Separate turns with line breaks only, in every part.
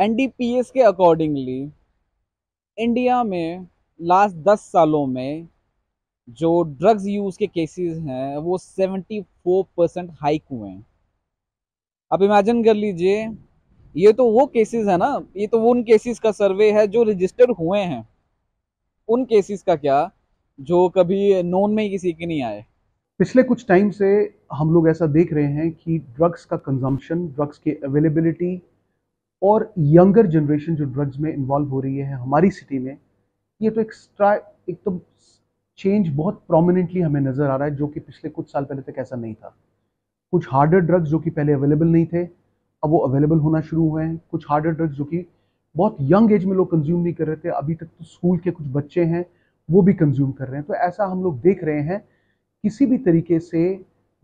NDPS के accordingly India में last दस सालों में जो ड्रग्स यूज़ के केसेस हैं, वो 74 परसेंट हाइक हुए हैं। अब इमेजिन कर लीजिए, ये तो वो केसेस है ना, ये तो उन केसेस का सर्वे है जो रजिस्टर हुए हैं। उन केसेस का क्या, जो कभी नोन में ही किसी के नहीं आए।
पिछले कुछ टाइम से हम लोग ऐसा देख रहे हैं कि ड्रग्स का कंजम्पशन ड्रग्स की अवेलेबिलिटी और यंगर जनरेशन जो ड्रग्स में इन्वॉल्व हो रही है, हमारी सिटी में, ये तो एक्स्ट्रा एक तो चेंज बहुत प्रोमिनेंटली हमें नज़र आ रहा है, जो कि पिछले कुछ साल पहले तक ऐसा नहीं था। कुछ हार्डर ड्रग्स जो कि पहले अवेलेबल नहीं थे, अब वो अवेलेबल होना शुरू हुए हैं। कुछ हार्डर ड्रग्स जो कि बहुत यंग एज में लोग कंज्यूम नहीं कर रहे थे, अभी तक तो स्कूल के कुछ बच्चे हैं, वो भी कंज्यूम कर रहे हैं। तो ऐसा हम लोग देख रहे हैं, किसी भी तरीके से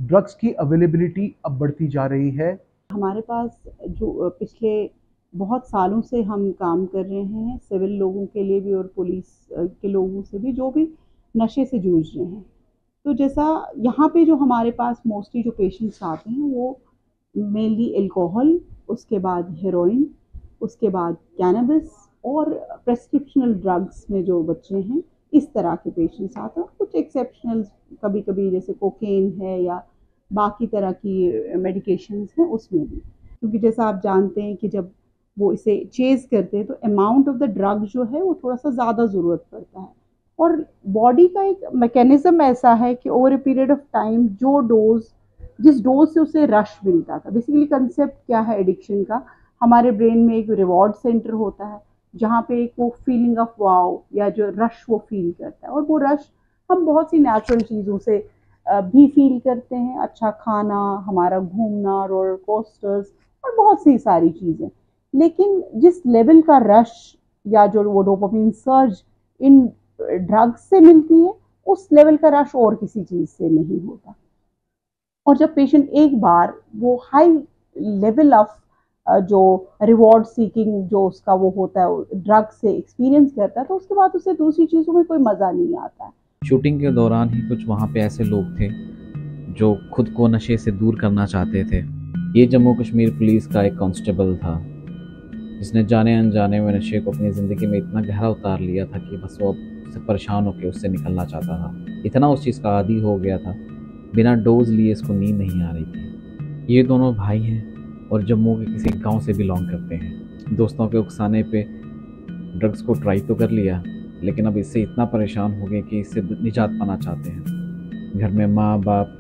ड्रग्स की अवेलेबिलिटी अब बढ़ती जा रही है।
हमारे पास जो, पिछले बहुत सालों से हम काम कर रहे हैं, सिविल लोगों के लिए भी और पुलिस के लोगों से भी, जो भी नशे से जूझ रहे हैं। तो जैसा यहाँ पे जो हमारे पास मोस्टली जो पेशेंट्स आते हैं, वो मेनली एल्कोहल उसके बाद हेरोइन उसके बाद कैनबिस और प्रेस्क्रिप्शनल ड्रग्स में जो बच्चे हैं, इस तरह के पेशेंट्स आते हैं। कुछ एक्सेप्शनल कभी कभी जैसे कोकेन है या बाकी तरह की मेडिकेशंस हैं, उसमें भी। क्योंकि जैसा आप जानते हैं कि जब वो इसे चेज करते हैं तो अमाउंट ऑफ़ द ड्रग जो है वो थोड़ा सा ज़्यादा ज़रूरत पड़ता है। और बॉडी का एक मैकेनिज़्म ऐसा है कि over a period of time जो डोज जिस डोज से उसे रश मिलता था। बेसिकली कंसेप्ट क्या है एडिक्शन का? हमारे ब्रेन में एक रिवॉर्ड सेंटर होता है, जहाँ पे एक वो फीलिंग ऑफ़ वाव या जो रश वो फील करता है। और वो रश हम बहुत सी नेचुरल चीज़ों से भी फील करते हैं। अच्छा खाना, हमारा घूमना रोलर कोस्टर्स और बहुत सी सारी चीज़ें। लेकिन जिस लेवल का रश या जो वो डोपामिन सर्ज इन ड्रग्स से मिलती है, उस लेवल का रश और किसी चीज़ से नहीं होता। और जब पेशेंट एक बार वो हाई लेवल ऑफ़ जो रिवॉर्ड सीकिंग जो उसका वो होता है ड्रग से एक्सपीरियंस करता है तो उसके बाद उसे दूसरी चीज़ों में कोई मज़ा नहीं आता। है
शूटिंग के दौरान ही कुछ वहाँ पे ऐसे लोग थे, जो खुद को नशे से दूर करना चाहते थे। ये जम्मू कश्मीर पुलिस का एक कांस्टेबल था। जिसने जाने अनजाने में नशे को अपनी ज़िंदगी में इतना गहरा उतार लिया था कि बस वो अब उससे परेशान होकर उससे निकलना चाहता था। इतना उस चीज़ का आदि हो गया था। बिना डोज लिए इसको नींद नहीं आ रही थी। ये दोनों भाई हैं और जम्मू के किसी गाँव से बिलोंग करते हैं। दोस्तों के उकसाने पे ड्रग्स को ट्राई तो कर लिया, लेकिन अब इससे इतना परेशान हो गए कि इससे निजात पाना चाहते हैं। घर में माँ बाप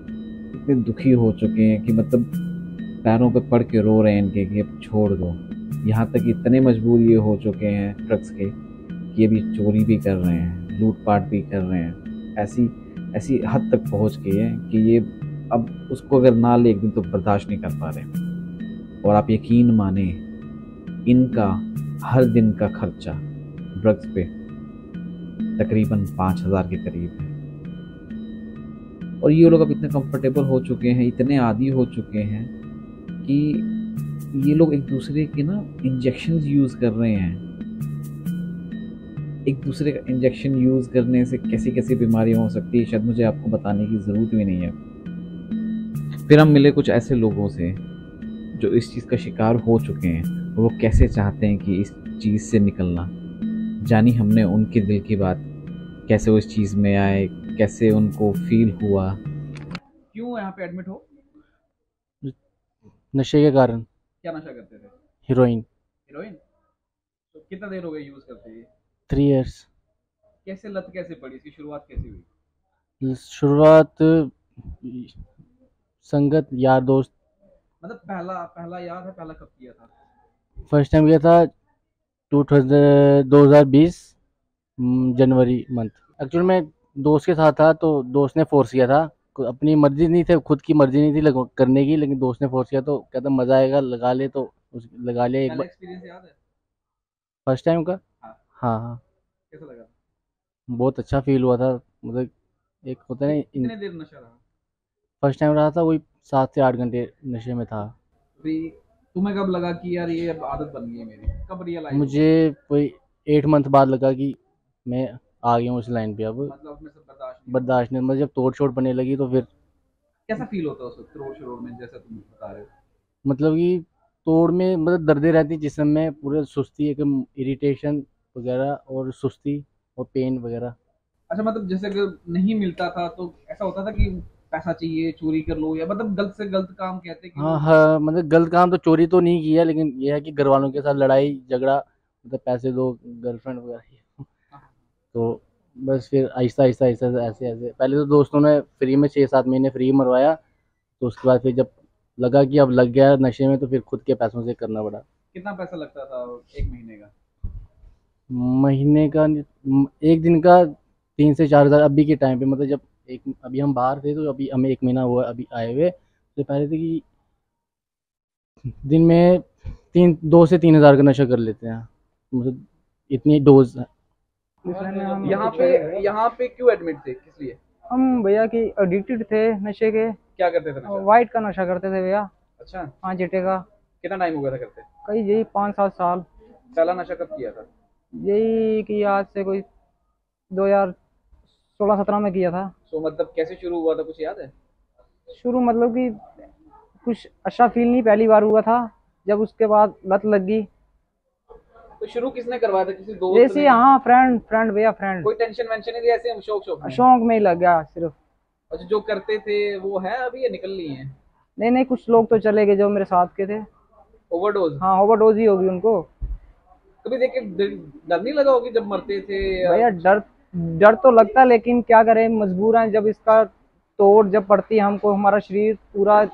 इतने दुखी हो चुके हैं कि मतलब पैरों पर पड़ के रो रहे हैं इनके कि अब छोड़ दो। यहाँ तक इतने मजबूर ये हो चुके हैं ड्रग्स के कि ये भी चोरी भी कर रहे हैं, लूटपाट भी कर रहे हैं। ऐसी ऐसी हद तक पहुँच गई है कि ये अब उसको अगर ना ले एक दिन तो बर्दाश्त नहीं कर पा रहे और आप यकीन माने, इनका हर दिन का खर्चा ड्रग्स पे तकरीबन पाँच हज़ार के करीब है। और ये लोग अब इतने कंफर्टेबल हो चुके हैं, इतने आदि हो चुके हैं कि ये लोग एक दूसरे के ना इंजेक्शन यूज़ कर रहे हैं। एक दूसरे का इंजेक्शन यूज़ करने से कैसी कैसी बीमारियाँ हो सकती है शायद मुझे आपको बताने की ज़रूरत भी नहीं है। फिर हम मिले कुछ ऐसे लोगों से जो इस चीज़ का शिकार हो चुके हैं वो कैसे चाहते हैं कि इस चीज़ से निकलना। जानी हमने उनके दिल की बात कैसे वो इस चीज़ में आए कैसे उनको फील हुआ।
क्यों यहाँ पे एडमिट हो?
नशे के कारण।
क्या नशा करते थे?
हीरोइन
हीरोइन तो कितना देर हो गया यूज़ करते हुए?
थ्री इयर्स
कैसे लत कैसे पड़ी? इसकी शुरुआत कैसे हुई?
शुरुआत संगत यार दोस्त।
मतलब पहला पहला याद है? पहला कब किया था?
फ़र्स्ट टाइम किया था टू थाउज़ेंड दो हज़ार बीस जनवरी मंथ एक्चुअल में दोस्त के साथ था तो दोस्त ने फोर्स किया था। अपनी मर्ज़ी नहीं थी खुद की मर्ज़ी नहीं थी करने की लेकिन दोस्त ने फोर्स किया तो कहता मज़ा आएगा लगा ले तो उस लगा लिया एक बार. फ़र्स्ट टाइम का? हाँ। हाँ, हाँ।
कैसा लगा?
बहुत अच्छा फील हुआ था मतलब एक होता है
ना देर नशा रहा?
फ़र्स्ट टाइम रहा था वही सात से आठ घंटे नशे में था।
तुम्हें कब लगा कि यार ये आदत बन गई है मेरी? कब रियलाइज़
मुझे कोई एट मंथ बाद लगा कि मैं आ गया हूँ उस लाइन पे अब।
मतलब
बर्दाश्त नहीं मतलब जब तोड़ छोड़ बनने लगी तो फिर
कैसा फील होता है उस तोड़ छोड़ में जैसा तुम बता रहे हो?
मतलब कि तोड़ में मतलब दर्दें रहती जिसम में पूरे सुस्ती एक इरिटेशन वगैरह और सुस्ती और पेन वगैरह।
अच्छा मतलब जैसे अगर नहीं मिलता था तो ऐसा होता था कि पैसा चाहिए चोरी कर लो या मतलब गलत से गलत काम कहते कि
हाँ हाँ मतलब गलत काम तो चोरी तो नहीं किया लेकिन यह है कि घर वालों के साथ लड़ाई झगड़ा मतलब पैसे दो गर्लफ्रेंड वगैरह तो बस फिर आहिस्ता आहिस्ता आहिस्ता ऐसे ऐसे। पहले तो दोस्तों ने फ्री में छः सात महीने फ्री मरवाया तो उसके बाद फिर जब लगा कि अब लग गया नशे में तो फिर खुद के पैसों से करना पड़ा।
कितना पैसा लगता था एक महीने का?
महीने का एक दिन का तीन से चार हज़ार अभी के टाइम पे मतलब जब एक अभी हम बाहर थे तो अभी हमें एक महीना हुआ अभी आए हुए। तो पहले थे कि दिन में तीन दो से तीन हज़ार का नशा कर लेते हैं। मतलब इतनी डोज
यहाँ पे यहाँ पे क्यों एडमिट थे? किस लिए?
हम भैया की एडिक्टेड थे नशे के।
क्या करते थे
वाइट का नशा करते थे भैया।
अच्छा।
हाँ चिट्टे का।
कितना टाइम हो गया था करते?
कई यही पाँच सात साल।
पहला नशा कब किया था?
यही कि आज से कोई दो हज़ार सोलह सत्रह में किया था।
सो मतलब कैसे शुरू हुआ था? कुछ याद है?
शुरू मतलब कि कुछ अच्छा फील नहीं पहली बार हुआ था। जब उसके बाद लत लग गई।
तो शुरू किसने करवाया था? किसी दोस्त
जैसे? हाँ फ्रेंड फ्रेंड भैया फ्रेंड
कोई टेंशन वेंशन नहीं ऐसे हम शौक शौक में?
शौक में ही लग गया सिर्फ़।
अच्छा जो करते थे वो है अभी या निकल ली है?
नहीं नहीं कुछ लोग तो चले गए जो मेरे साथ के थे।
ओवरडोज
हाँ ओवरडोज ही होगी उनको।
कभी देख के डर डर नहीं लगा होगी जब मरते थे
भैया डर डर तो लगता है लेकिन क्या करें मजबूर हैं जब इसका तोड़ जब पड़ती है हमको हमारा शरीर पूरा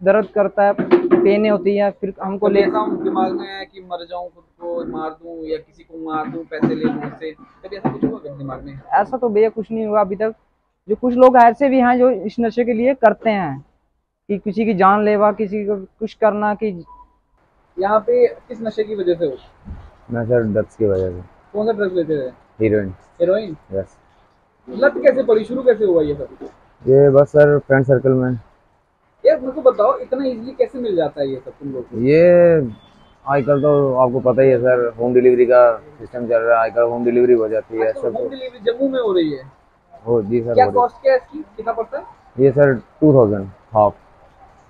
दर्द करता है पेने होती है फिर हमको
कभी
ले
दिमाग में है कि मर जाऊँ खुद को मार दूँ या किसी को मार दूँ पैसे ले लूँ उससे? कभी ऐसा कुछ हुआ कभी दिमाग में?
ऐसा तो भैया कुछ नहीं हुआ अभी तक। जो कुछ लोग ऐसे भी हैं जो इस नशे के लिए करते हैं कि किसी की जान लेवा किसी को कुछ करना कि
यहाँ पे किस नशे की वजह से हो?
सर ड्रग्स की वजह से।
कौन सा ड्रग्स लेते थे?
हीरोइन
हेरोइन
यस
लत कैसे पड़ी? शुरू कैसे हुआ ये सब?
ये बस सर फ्रेंड सर्कल में।
यार मेरे को बताओ इतना इजीली कैसे मिल जाता है ये सब तुम लोग
ये आजकल तो आपको पता ही है सर होम डिलीवरी का सिस्टम चल रहा है आजकल होम डिलीवरी हो जाती है
अच्छा,
सब
होम डिलीवरी जम्मू में हो रही है?
हो जी सर
क्या कॉस्ट क्या है इसकी? कितना पड़ता है।
ये sir two thousand half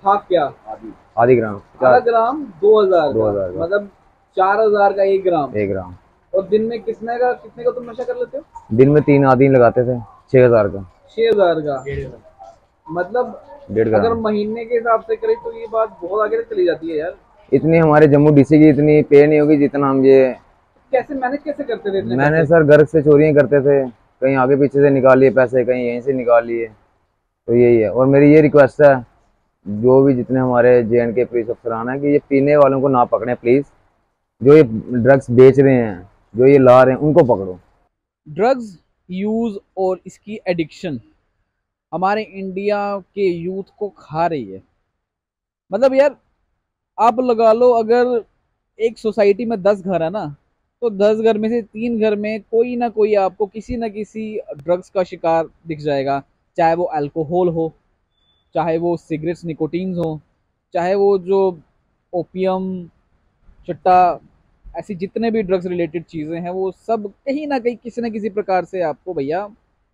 half क्या?
आधी। ग्राम।
आधा
चार
ग्राम दो हज़ार
दो हज़ार
मतलब चार हज़ार का एक ग्राम।
एक ग्राम।
और दिन में कितने का कितने का तुम नशा कर लेते हो?
दिन में तीन आदमी लगाते थे छह हज़ार का।
छह हज़ार का। मतलब
डेढ़
अगर महीने के हिसाब से करें तो ये बात बहुत आगे तक चली जाती है यार।
इतनी हमारे जम्मू डीसी की इतनी पे नहीं होगी जितना हम ये
कैसे मैनेज कैसे करते थे
मैंने सर घर से चोरियाँ करते थे कहीं आगे पीछे से निकाल लिए पैसे कहीं यहीं से निकाल लिए। तो यही है। और मेरी ये रिक्वेस्ट है जो भी जितने हमारे जे एंड के पुलिस अफसरान हैं कि ये पीने वालों को ना पकड़ें प्लीज़ जो ये ड्रग्स बेच रहे हैं जो ये ला रहे हैं उनको पकड़ो।
ड्रग्स यूज़ और इसकी एडिक्शन हमारे इंडिया के यूथ को खा रही है। मतलब यार, आप लगा लो, अगर एक सोसाइटी में दस घर है ना तो दस घर में से तीन घर में कोई ना कोई आपको किसी ना किसी ड्रग्स का शिकार दिख जाएगा, चाहे वो अल्कोहल हो, चाहे वो सिगरेट्स निकोटीन्स हो, चाहे वो जो ओपियम चट्टा, ऐसी जितने भी ड्रग्स रिलेटेड चीज़ें हैं, वो सब कहीं ना कहीं किसी ना किसी प्रकार से आपको भैया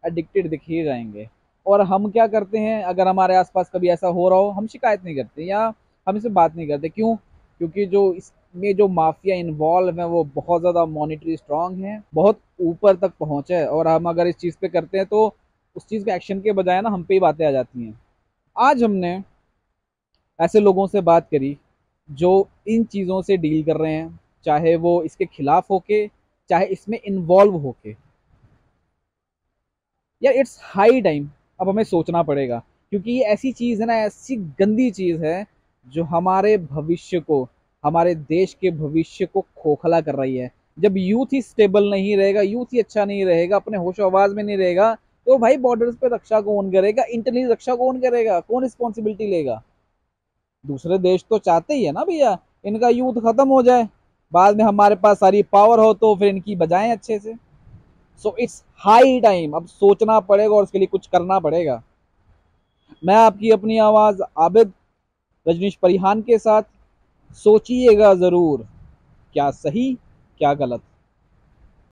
एडिक्टेड दिख ही जाएँगे। और हम क्या करते हैं, अगर हमारे आसपास कभी ऐसा हो रहा हो, हम शिकायत नहीं करते या हम इसे बात नहीं करते। क्यों? क्योंकि जो इसमें जो माफिया इन्वॉल्व है, वो बहुत ज़्यादा मॉनिटरी स्ट्रांग है, बहुत ऊपर तक पहुँच है। और हम अगर इस चीज़ पर करते हैं तो उस चीज़ पे एक्शन के बजाय ना हम पे ही बातें आ जाती हैं। आज हमने ऐसे लोगों से बात करी, जो इन चीज़ों से डील कर रहे हैं, चाहे वो इसके खिलाफ होके, चाहे इसमें इन्वॉल्व होके। यार इट्स हाई टाइम अब हमें सोचना पड़ेगा। क्योंकि ये ऐसी चीज़ है ना, ऐसी गंदी चीज़ है, जो हमारे भविष्य को, हमारे देश के भविष्य को खोखला कर रही है। जब यूथ ही स्टेबल नहीं रहेगा, यूथ ही अच्छा नहीं रहेगा, अपने होश आवाज़ में नहीं रहेगा तो भाई बॉर्डर्स पे रक्षा कौन करेगा? इंटरनल रक्षा कौन करेगा? कौन रिस्पॉन्सिबिलिटी लेगा? दूसरे देश तो चाहते ही है ना भैया, इनका यूथ खत्म हो जाए। बाद में हमारे पास सारी पावर हो तो फिर इनकी बजाएँ अच्छे से। सो इट्स हाई टाइम अब सोचना पड़ेगा और उसके लिए कुछ करना पड़ेगा। मैं आपकी अपनी आवाज़ आबिद रजनीश परिहान के साथ सोचिएगा ज़रूर, क्या सही, क्या गलत।